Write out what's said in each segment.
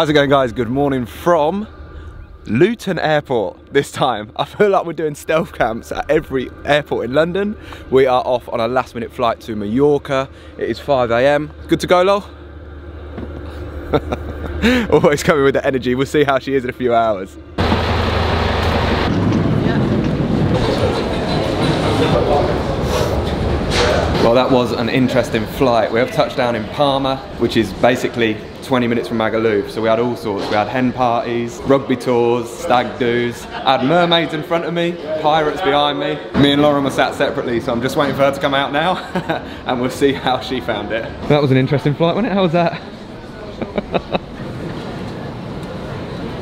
How's it going guys? Good morning from Luton Airport this time. I feel like we're doing stealth camps at every airport in London. We are off on a last minute flight to Mallorca. It is 5am. Good to go, Lol? Always coming with the energy. We'll see how she is in a few hours. Well, that was an interesting flight. We have touched down in Palma, which is basically 20 minutes from Magaluf. So we had all sorts. We had hen parties, rugby tours, stag doos. I had mermaids in front of me, pirates behind me. Me and Lauren were sat separately, so I'm just waiting for her to come out now, and we'll see how she found it. That was an interesting flight, wasn't it? How was that?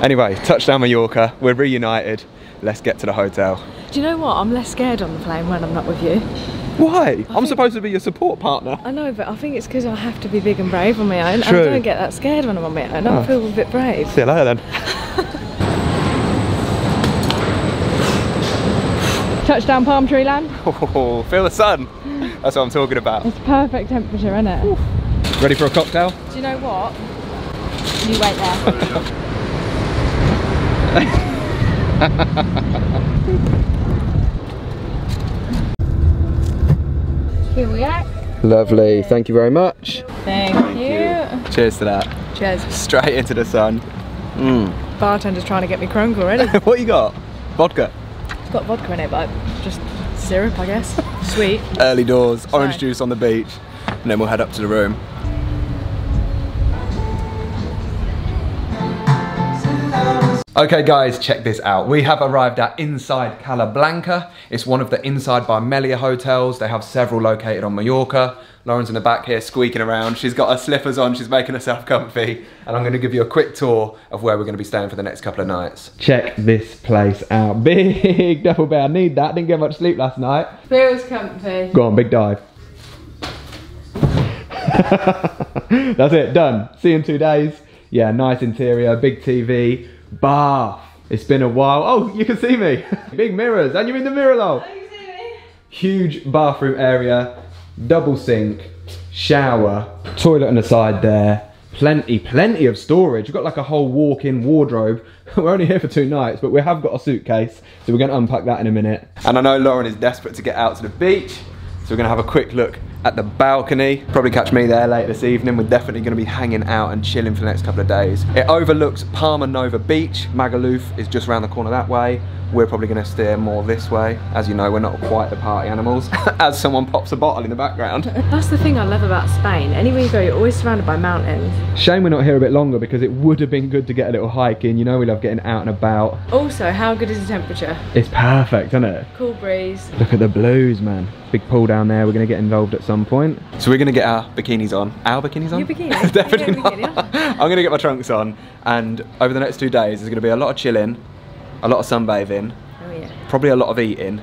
anyway, touchdown Mallorca. We're reunited. Let's get to the hotel. Do you know what? I'm less scared on the plane when I'm not with you. Why? I am supposed to be your support partner. I know, but I think it's because I have to be big and brave on my own. True. I don't get that scared when I'm on my own. I Oh. feel a bit brave. See you later then. Touchdown palm tree land. Oh, feel the sun. That's what I'm talking about. It's perfect temperature, isn't it? Ready for a cocktail? Do you know what? You wait there. Here we are. Lovely. Thank you very much. Thank, you. Cheers to that. Cheers. Straight into the sun. Mm. Bartender's trying to get me crunk already. what you got? Vodka. it's got vodka in it, but just syrup, I guess. Sweet. Early doors. Orange Sorry. juice on the beach. And then we'll head up to the room. Okay guys, check this out. We have arrived at INNSiDE Cala Blanca. It's one of the INNSiDE by Meliá hotels. They have several located on Mallorca. Lauren's in the back here squeaking around. She's got her slippers on, she's making herself comfy. And I'm gonna give you a quick tour of where we're gonna be staying for the next couple of nights. Check this place out. Big double bed, I need that. Didn't get much sleep last night. Feels comfy. Go on, big dive. That's it, done. See you in two days. Yeah, nice interior, big TV, bath. It's been a while. Oh, you can see me. big mirrors, and you're in the mirror, lol. Huge bathroom area, double sink, shower, toilet on the side there. Plenty, plenty of storage. We've got like a whole walk-in wardrobe. We're only here for two nights, but we have got a suitcase, so we're gonna unpack that in a minute. And I know Lauren is desperate to get out to the beach, so we're gonna have a quick look at the balcony. Probably catch me there later this evening. We're definitely gonna be hanging out and chilling for the next couple of days. It overlooks Palma Nova Beach. Magaluf is just around the corner that way. We're probably gonna steer more this way. As you know, we're not quite the party animals. As someone pops a bottle in the background. That's the thing I love about Spain. Anywhere you go, you're always surrounded by mountains. Shame we're not here a bit longer because it would have been good to get a little hike in. You know we love getting out and about. Also, how good is the temperature? It's perfect, isn't it? Cool breeze. Look at the blues, man. Big pool down there. We're going to get involved at some point. So we're going to get our bikinis on. Our bikinis on? Your bikini? Definitely Your not. bikini I'm going to get my trunks on. And over the next two days, there's going to be a lot of chilling, a lot of sunbathing, Oh yeah. probably a lot of eating,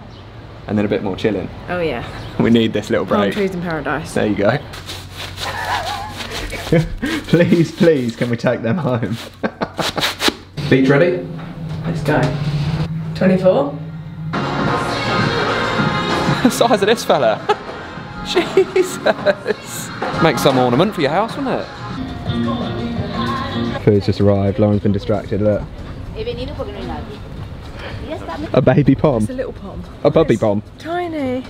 and then a bit more chilling. Oh yeah. We need this little Palm break. trees in paradise. There you go. please, please, can we take them home? Beach ready? Let's go. 24? The size of this fella. Jesus. Make some ornament for your house, wouldn't it? Food's just arrived. Lauren's been distracted. Look. He venido porque no hay nadie. Y ya está. A baby pom. It's a little pom. A puppy It's pom. Tiny.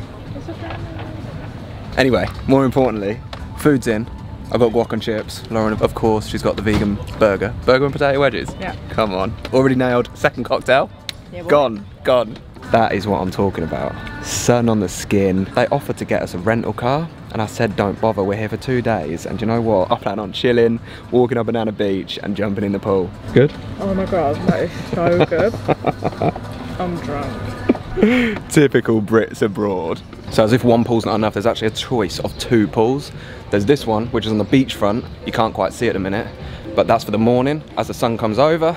Anyway, more importantly, food's in. I've got guac and chips. Lauren, of course, she's got the vegan burger. Burger and potato wedges? Yeah. Come on. Already nailed. Second cocktail. Yeah. Gone. Gone. That is what I'm talking about. Sun on the skin. They offered to get us a rental car, and I said, don't bother, we're here for two days. And you know what? I plan on chilling, walking up and down the beach, and jumping in the pool. Good? Oh my god, that is so good. I'm drunk. Typical Brits abroad. So as if one pool's not enough, there's actually a choice of two pools. There's this one, which is on the beachfront. You can't quite see it at the minute, but that's for the morning as the sun comes over.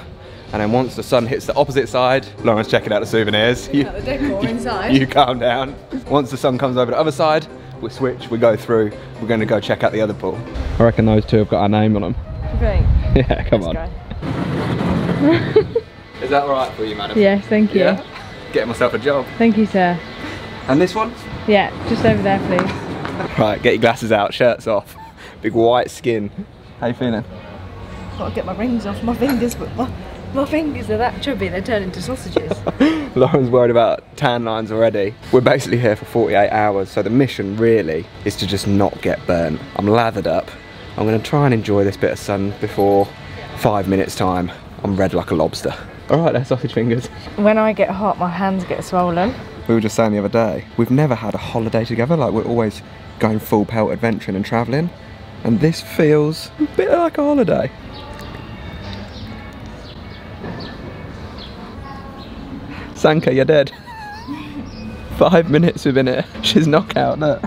And then once the sun hits the opposite side, Lauren's checking out the souvenirs. You, the decor inside. you calm down. Once the sun comes over the other side, we switch, we go through. We're going to go check out the other pool. I reckon those two have got our name on them. Yeah, come let's on. Is that all right for you, madam? Yes, thank you. Yeah? Getting myself a job. Thank you, sir. And this one? Yeah, just over there, please. Right, get your glasses out, shirts off. Big white skin. How you feeling? Gotta get my rings off my fingers, but my, my fingers are that chubby, they turn into sausages. Lauren's worried about tan lines already. We're basically here for 48 hours, so the mission really is to just not get burnt. I'm lathered up. I'm gonna try and enjoy this bit of sun before five minutes time. I'm red like a lobster. All right, there, sausage fingers. when I get hot, my hands get swollen. We were just saying the other day, we've never had a holiday together, like we're always going full pelt adventuring and travelling. And this feels a bit like a holiday. Sanka, you're dead. Five minutes we've been here. She's knockout, look.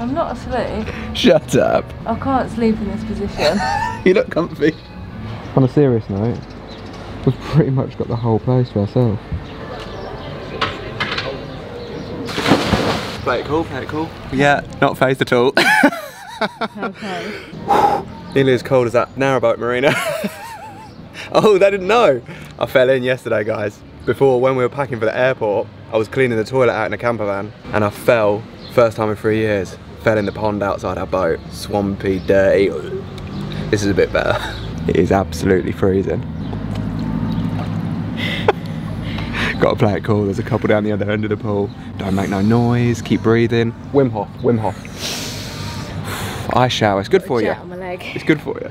I'm not asleep. Shut up. I can't sleep in this position. You look comfy. On a serious note, we've pretty much got the whole place to ourselves. Play it cool, play it cool. Yeah, not phased at all. okay. Nearly as cold as that narrowboat marina. oh, they didn't know. I fell in yesterday, guys. Before, when we were packing for the airport, I was cleaning the toilet out in a camper van and I fell, first time in three years, fell in the pond outside our boat. Swampy, dirty. This is a bit better. It is absolutely freezing. Got to play it cool. There's a couple down the other end of the pool. Don't make no noise. Keep breathing. Wim Hof. Wim Hof. Ice shower. It's good for you. Jet on my leg. It's good for you.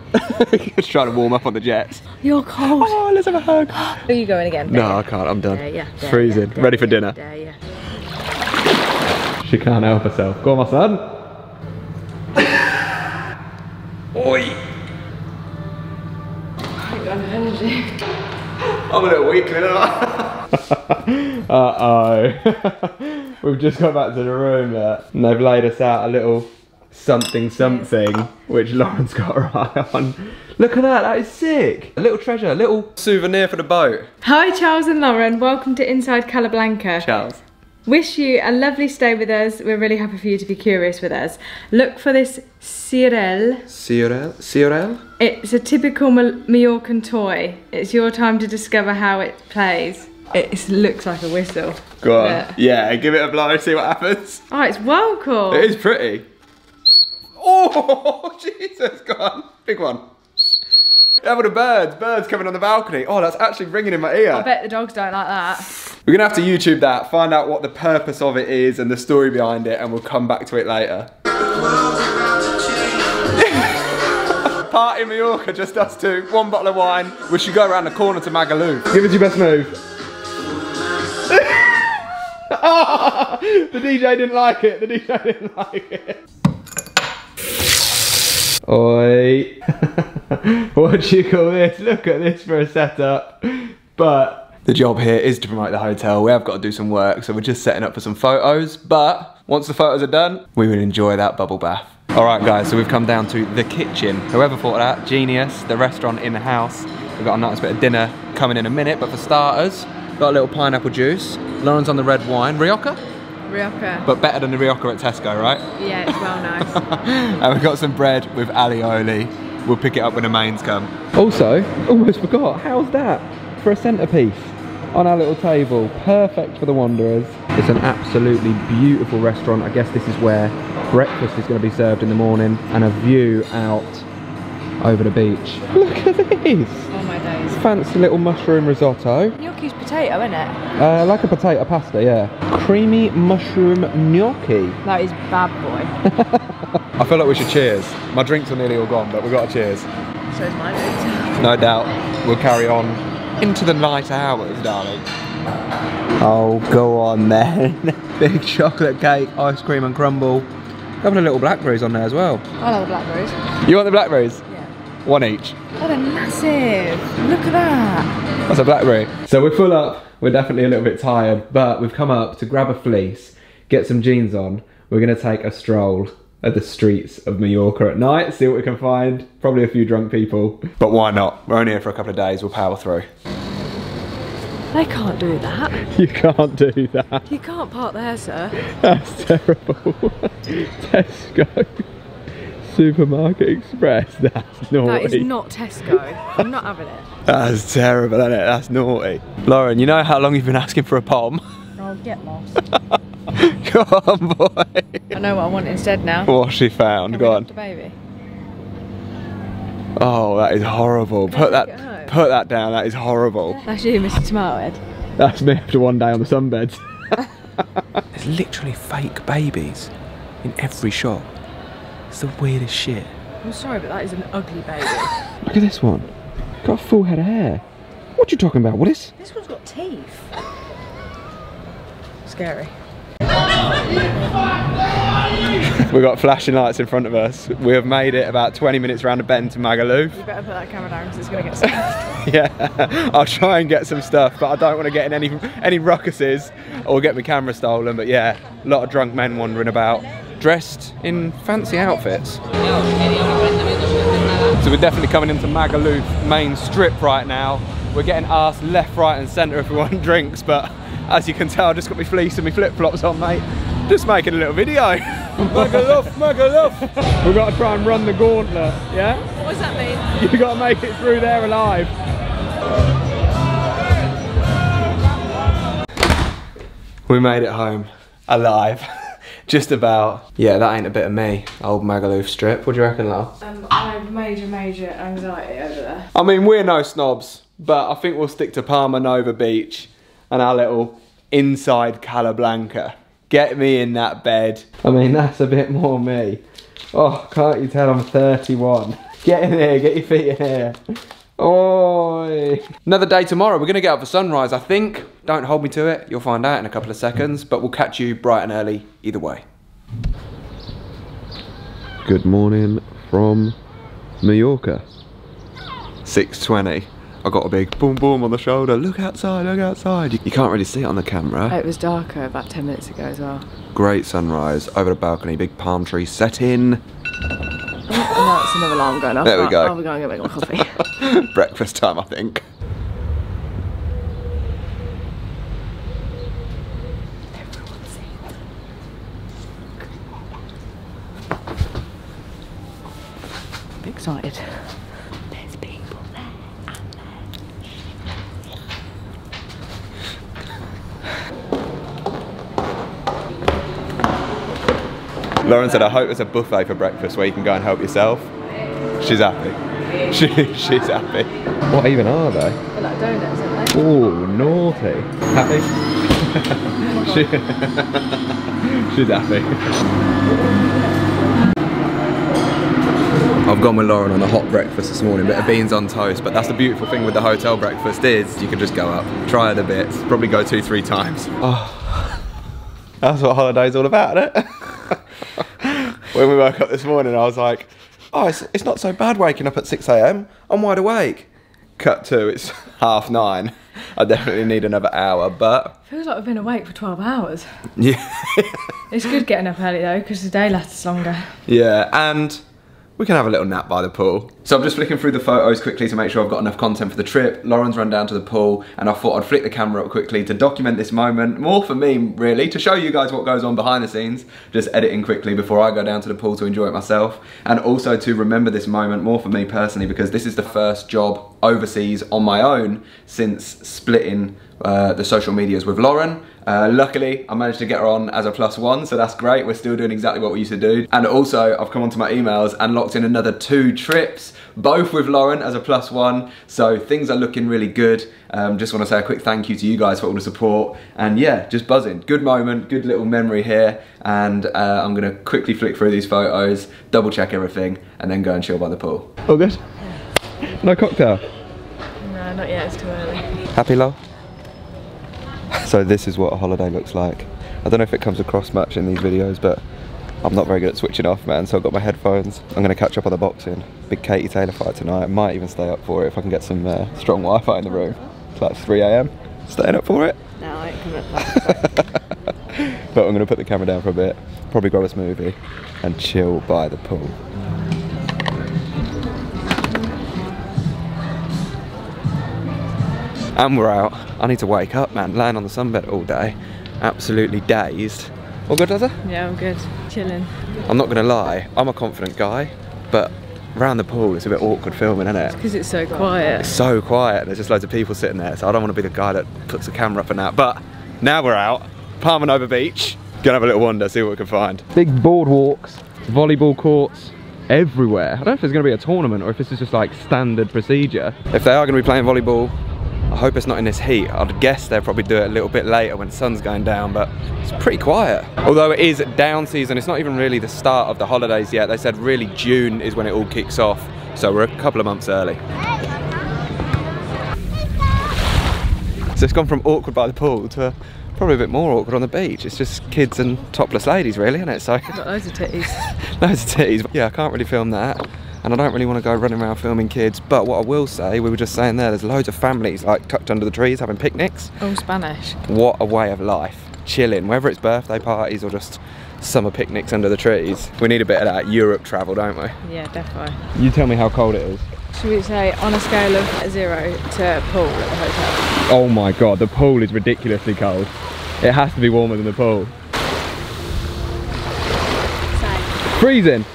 Just trying to warm up on the jets. You're cold. Oh, let's have a hug. Are you going again? No, I can't. I'm done. There, yeah. There, freezing. Ready for dinner. There, yeah. She can't help herself. Go on, my son. Oi. I'm a little weakling, aren't I? Uh-oh. We've just got back to the room there, and they've laid us out a little something something, which Lauren's got her eye on. Look at that, that is sick. A little treasure, a little souvenir for the boat. Hi Charles and Lauren, welcome to INNSiDE Cala Blanca. Charles. Wish you a lovely stay with us. We're really happy for you to be curious with us. Look for this Siurell. Ciorel? Ciorel? It's a typical Ma- Majorcan toy. It's your time to discover how it plays. It looks like a whistle. Go on. Yeah. Yeah, give it a blow, see what happens. Oh, it's well cool. It is pretty. Oh, Jesus, go on. Big one. Yeah, with the birds. Birds coming on the balcony. Oh, that's actually ringing in my ear. I bet the dogs don't like that. We're gonna have to YouTube that, find out what the purpose of it is and the story behind it, and we'll come back to it later. Party in Mallorca, just us two. One bottle of wine. We should go around the corner to Magaluf. Give us your best move. the DJ didn't like it. The DJ didn't like it. Oi. what do you call this? Look at this for a setup. But the job here is to promote the hotel. We have got to do some work, so we're just setting up for some photos. But once the photos are done, we will enjoy that bubble bath. All right, guys, so we've come down to the kitchen. Whoever thought of that, genius, the restaurant in the house. We've got a nice bit of dinner coming in a minute, but for starters, got a little pineapple juice. Lauren's on the red wine. Rioja? Rioja. But better than the Rioja at Tesco, right? yeah, it's well nice. and we've got some bread with alioli. We'll pick it up when the mains come. Also, oh, almost forgot, how's that for a centrepiece on our little table? Perfect for the wanderers. It's an absolutely beautiful restaurant. I guess this is where breakfast is going to be served in the morning and a view out over the beach. Look at this! oh my days. Fancy little mushroom risotto. Gnocchi's potato, isn't it? Uh, like a potato pasta, yeah. Creamy mushroom gnocchi. That is bad boy. I feel like we should cheers. My drinks are nearly all gone, but we've got to cheers. so is my note. No doubt we'll carry on into the night hours, darling. Oh, go on then. Big chocolate cake, ice cream and crumble. Couple of little blackberries on there as well. I love the blackberries. You want the blackberries? One each. Oh, they're massive. Look at that. That's a blackberry. So we're full up. We're definitely a little bit tired, but we've come up to grab a fleece, get some jeans on. We're going to take a stroll at the streets of Mallorca at night, see what we can find. Probably a few drunk people, but why not? We're only here for a couple of days. We'll power through. They can't do that. You can't do that. You can't park there, sir. That's terrible. Tesco. Supermarket Express. That's naughty. That is not Tesco. I'm not having it. That's terrible, isn't it? That's naughty. Lauren, you know how long you've been asking for a pom? I'll get lost. Go on, boy. I know what I want instead now. What's she found? Can Go on. a baby. Oh, that is horrible. Put that put that down. That is horrible. That's you, Mr. Tomato Head. That's me after one day on the sunbeds. There's literally fake babies in every shop. It's the weirdest shit. I'm sorry, but that is an ugly baby. Look at this one. Got a full head of hair. What you talking about, Willis? this one's got teeth. Scary. We've got flashing lights in front of us. We have made it about 20 minutes round a bend to Magaluf. You better put that camera down because it's going to get smashed. yeah, I'll try and get some stuff, but I don't want to get in any any ruckuses or get my camera stolen. But yeah, a lot of drunk men wandering about, dressed in fancy outfits. So we're definitely coming into Magaluf main strip right now. We're getting asked left, right, and centre if we want drinks, but as you can tell, I just got my fleece and my flip flops on, mate. Just making a little video. Magaluf, Magaluf. We've got to try and run the gauntlet, yeah? what does that mean? You've got to make it through there alive. We made it home alive. Just about. Yeah, that ain't a bit of me. Old Magaluf strip. What do you reckon, Lyle? Um, I have major, major anxiety over there. I mean, we're no snobs, but I think we'll stick to Palma Nova Beach and our little INNSiDE Cala Blanca. Get me in that bed. I mean, that's a bit more me. Oh, can't you tell I'm 31? Get in here, get your feet in here. Oi. Another day tomorrow. We're going to get up for sunrise, I think. Don't hold me to it. You'll find out in a couple of seconds, but we'll catch you bright and early either way. Good morning from Mallorca. 6.20. I got a big boom boom on the shoulder. Look outside, look outside. You, you can't really see it on the camera. Oh, it was darker about 10 minutes ago as well. Great sunrise over the balcony, big palm tree set in. Oh, no, another alarm going off. There we oh, go. Oh, I'll be going to get my coffee. Breakfast time, I think. I'm excited. There's people there. Lauren said, I hope there's a buffet for breakfast where you can go and help yourself. She's happy. She, she's happy. What even are they? They're like donuts, aren't they? Oh, naughty. Happy? she, she's happy. I've gone with Lauren on a hot breakfast this morning, bit of beans on toast, but that's the beautiful thing with the hotel breakfast is you can just go up, try it a bit, probably go two, three times. Oh, that's what holiday's all about, isn't it? when we woke up this morning, I was like, oh, it's, it's not so bad waking up at 6 a.m. I'm wide awake. Cut to, it's half nine. I definitely need another hour, but Feels like we've been awake for 12 hours. yeah. It's good getting up early though, because the day lasts longer. Yeah, and we can have a little nap by the pool. So I'm just flicking through the photos quickly to make sure I've got enough content for the trip. Lauren's run down to the pool and I thought I'd flick the camera up quickly to document this moment. More for me, really, to show you guys what goes on behind the scenes. Just editing quickly before I go down to the pool to enjoy it myself. And also to remember this moment more for me personally because this is the first job overseas on my own since splitting uh, the social medias with Lauren. Uh, luckily, I managed to get her on as a plus one, so that's great. We're still doing exactly what we used to do. And also, I've come onto my emails and locked in another two trips, both with Lauren as a plus one. So things are looking really good. Um, just want to say a quick thank you to you guys for all the support. And yeah, just buzzing. Good moment, good little memory here. And uh, I'm gonna quickly flick through these photos, double check everything, and then go and chill by the pool. All good? No cocktail? No, not yet, it's too early. Happy, love? So this is what a holiday looks like. I don't know if it comes across much in these videos, but I'm not very good at switching off, man. So I've got my headphones. I'm gonna catch up on the boxing. Big Katie Taylor fight tonight. I might even stay up for it if I can get some uh, strong Wi-Fi in the room. It's like 3 a.m. Staying up for it. No, I up But I'm gonna put the camera down for a bit, probably grab a smoothie, and chill by the pool. And we're out. I need to wake up, man. Laying on the sunbed all day, absolutely dazed. All good, Dazza? Yeah, I'm good. Chilling. I'm not gonna lie. I'm a confident guy, but around the pool it's a bit awkward filming, isn't it? Because it's so quiet. It's so quiet. There's just loads of people sitting there, so I don't want to be the guy that puts the camera up and out. But now we're out, Palma Nova Beach. Gonna have a little wander, see what we can find. Big boardwalks, volleyball courts, everywhere. I don't know if there's going to be a tournament or if this is just like standard procedure. If they are going to be playing volleyball, I hope it's not in this heat. I'd guess they'll probably do it a little bit later when the sun's going down, but it's pretty quiet. Although it is down season, it's not even really the start of the holidays yet. They said really June is when it all kicks off, so we're a couple of months early. So it's gone from awkward by the pool to probably a bit more awkward on the beach. It's just kids and topless ladies really, isn't it? So Got loads of titties. loads of titties. Yeah, I can't really film that. And I don't really want to go running around filming kids. But what I will say, we were just saying there, there's loads of families like tucked under the trees having picnics. All Spanish. What a way of life. Chilling, whether it's birthday parties or just summer picnics under the trees. We need a bit of that Europe travel, don't we? Yeah, definitely. You tell me how cold it is. Should we say on a scale of zero to pool at the hotel? Oh my god, the pool is ridiculously cold. It has to be warmer than the pool. Freezing.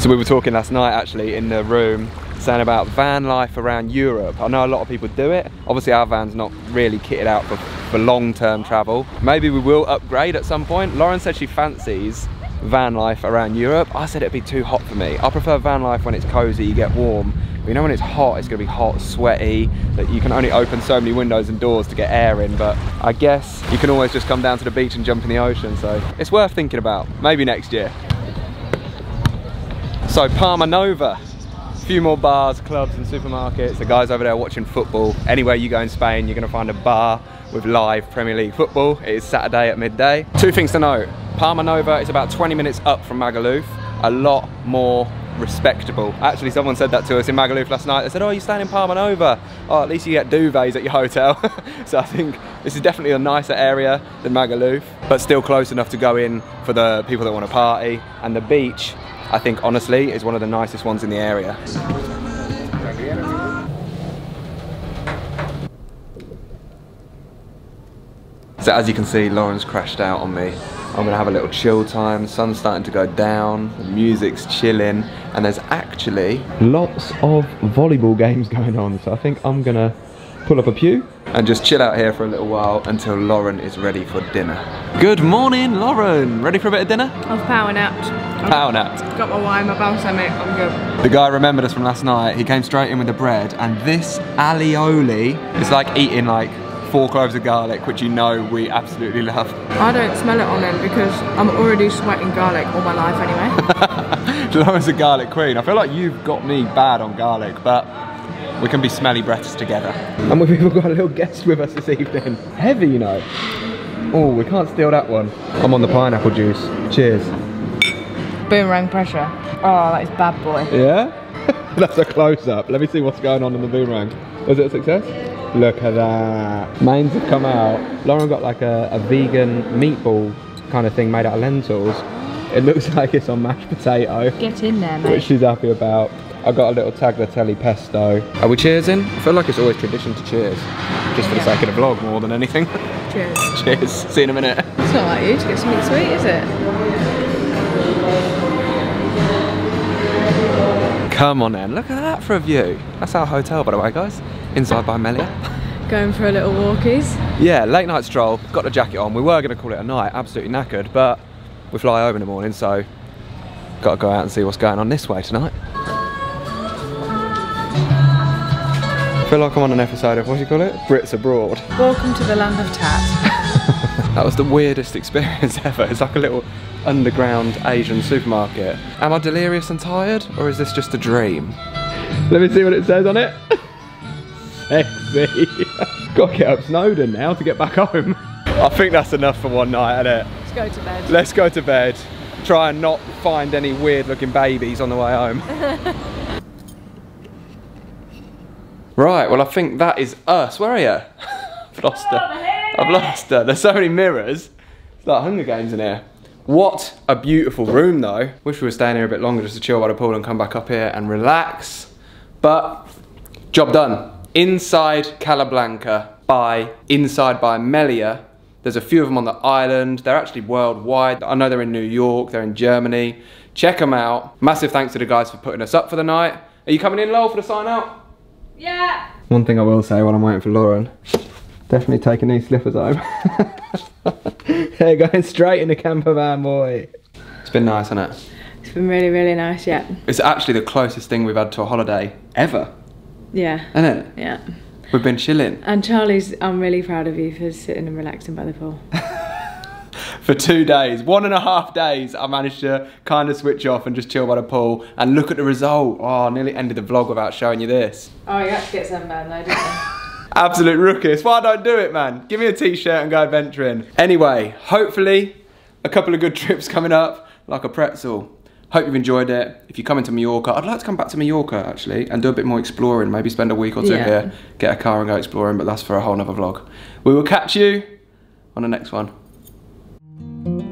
So we were talking last night actually in the room saying about van life around Europe. I know a lot of people do it. Obviously our van's not really kitted out for, for long-term travel. Maybe we will upgrade at some point. Lauren said she fancies van life around Europe. I said it'd be too hot for me. I prefer van life when it's cozy, you get warm. But you know when it's hot, it's gonna be hot, sweaty, that you can only open so many windows and doors to get air in. But I guess you can always just come down to the beach and jump in the ocean. So it's worth thinking about, maybe next year. So Palma Nova, a few more bars, clubs and supermarkets. The guys over there watching football. Anywhere you go in Spain, you're gonna find a bar with live Premier League football. It is Saturday at midday. Two things to note. Palma Nova is about 20 minutes up from Magaluf. A lot more respectable. Actually, someone said that to us in Magaluf last night. They said, oh, you're staying in Palma Nova. Oh, at least you get duvets at your hotel. so I think this is definitely a nicer area than Magaluf, but still close enough to go in for the people that want to party. And the beach, I think honestly, is one of the nicest ones in the area. So as you can see, Lauren's crashed out on me. I'm gonna have a little chill time, sun's starting to go down, the music's chilling, and there's actually lots of volleyball games going on, so I think I'm gonna pull up a pew and just chill out here for a little while until Lauren is ready for dinner. Good morning, Lauren! Ready for a bit of dinner? I've power napped. Power napped. Got my wine, my balsamic, I'm good. The guy remembered us from last night, he came straight in with the bread, and this alioli is like eating like four cloves of garlic, which you know we absolutely love. I don't smell it on him because I'm already sweating garlic all my life anyway. Lauren's a garlic queen. I feel like you've got me bad on garlic, but we can be smelly breaths together. And we've even got a little guest with us this evening. Heavy, you know. Oh, we can't steal that one. I'm on the pineapple juice. Cheers. Boomerang pressure. Oh, that is bad boy. Yeah? That's a close-up. Let me see what's going on in the boomerang. Was it a success? Look at that. Mine's have come out. Lauren got like a, a vegan meatball kind of thing made out of lentils. It looks like it's on mashed potato, Get in there, mate. which she's happy about. I got a little tagliatelle pesto. Are we cheersing? I feel like it's always tradition to cheers. Just for the sake of the vlog more than anything. Cheers. cheers. See you in a minute. It's not like you to get something sweet, is it? Come on then, look at that for a view. That's our hotel by the way guys. INNSiDE by Meliá. Going for a little walkies. Yeah, late night stroll, got the jacket on. We were going to call it a night, absolutely knackered, but we fly over in the morning, so got to go out and see what's going on this way tonight. I feel like I'm on an episode of, what do you call it? Brits Abroad. Welcome to the land of tat. That was the weirdest experience ever. It's like a little underground Asian supermarket. Am I delirious and tired, or is this just a dream? Let me see what it says on it. Sexy. Got to get up Snowdon now to get back home. I think that's enough for one night, isn't it? Let's go to bed. Let's go to bed. Try and not find any weird looking babies on the way home. right, well I think that is us. Where are you? I've lost her. I've lost her. There's so many mirrors. It's like Hunger Games in here. What a beautiful room though. Wish we were staying here a bit longer just to chill by the pool and come back up here and relax. But job done. INNSiDE Cala Blanca by INNSiDE by Meliá. There's a few of them on the island. They're actually worldwide. I know they're in New York, they're in Germany. Check them out. Massive thanks to the guys for putting us up for the night. Are you coming in, Lowell, for the sign out? Yeah. One thing I will say while I'm waiting for Lauren, definitely taking these slippers home. They're going straight in the camper van, boy. It's been nice, hasn't it? It's It's been really, really nice, yeah. It's actually the closest thing we've had to a holiday ever, Yeah. isn't it? Yeah. We've been chilling And Charlie's, I'm really proud of you for sitting and relaxing by the pool. for two days, one and a half days. I managed to kind of switch off and just chill by the pool and look at the result. Oh, I nearly ended the vlog without showing you this. Oh, you had to get sunburned though, didn't you? Absolute rookies. Why don't do it, man? Give me a t-shirt and go adventuring. Anyway, hopefully a couple of good trips coming up, like a pretzel. Hope you've enjoyed it. If you come into Mallorca, I'd like to come back to Mallorca actually and do a bit more exploring. Maybe spend a week or two yeah. here, get a car and go exploring, but that's for a whole nother vlog. We will catch you on the next one.